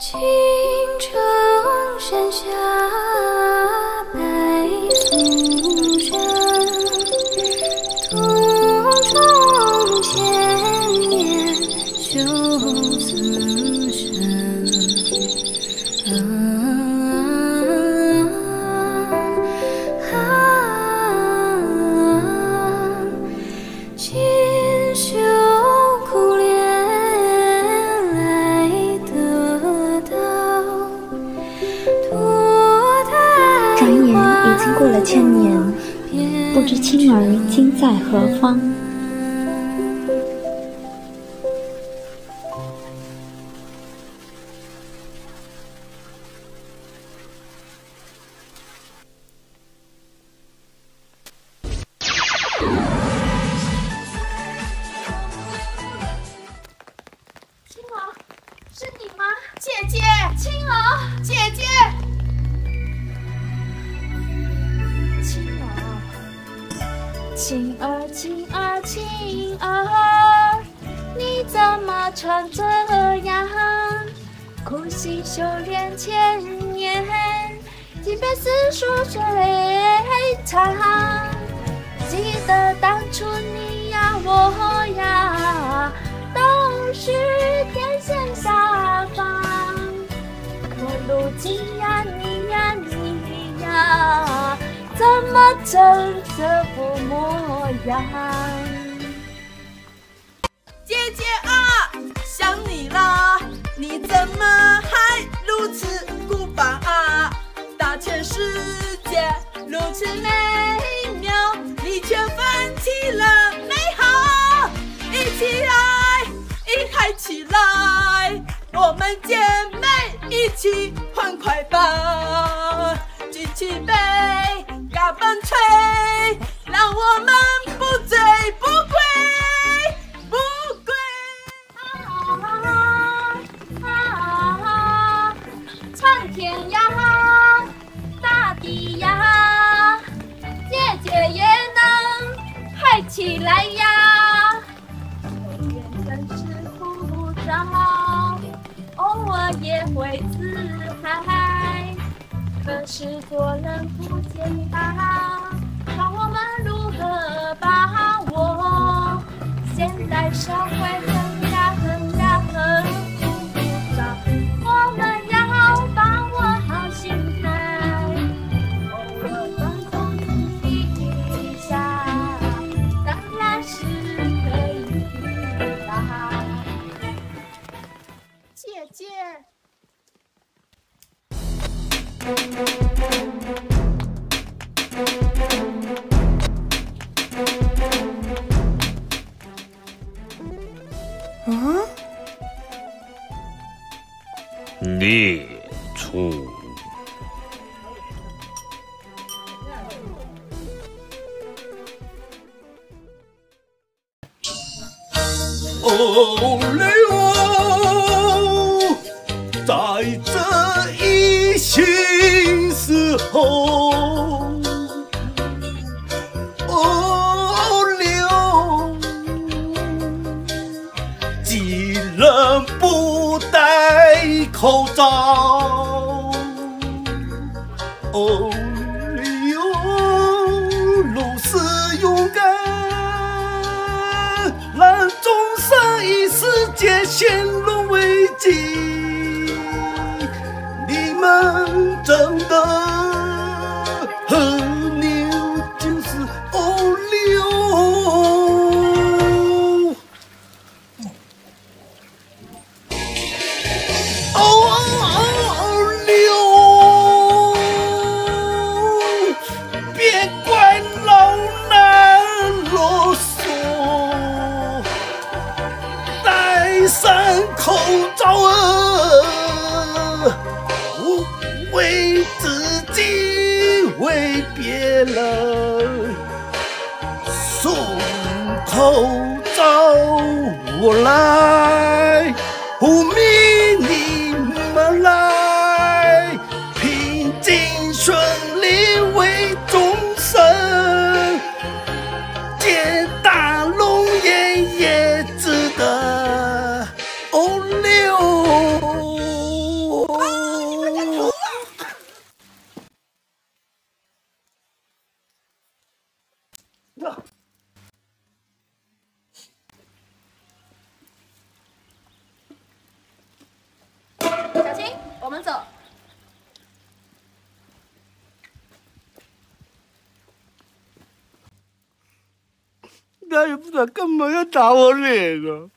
青城山下白素贞，途中千年修此过了千年，不知青儿今在何方？青儿，青儿，青儿，你怎么穿这样？苦心修炼千年，即便是数水长。记得当初你呀，我呀。都是天仙下凡，可如今呀，你呀，你呀，怎么成这副模样？姐姐啊，想你啦！你怎么还如此古板啊？大千世界如此美妙，你却放弃了美好。一起来，一嗨起来，我们姐妹一起欢快吧！举起杯，天呀，大地呀，姐姐也能嗨起来呀！我原本是枯燥，偶尔也会自嗨，可是做人不简单，让我们如何把握？现代社会姐姐。孽畜，哦嘞哦，在这一心时候，哦溜，既然不戴口罩，哦溜，如此勇敢。让众生一世界陷入危机。为自己，为别人送口罩，我来呼吁你们来，平静顺利为众生。我们走。打也不打干嘛要打我脸呢